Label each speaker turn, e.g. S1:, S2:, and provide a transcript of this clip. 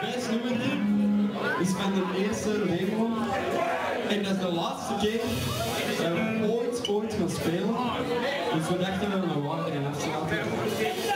S1: Deze nummer is van de eerste demo. En dat is de laatste keer dat we ooit, ooit gaan spelen. Dus we dachten we, we waren in afsluiten.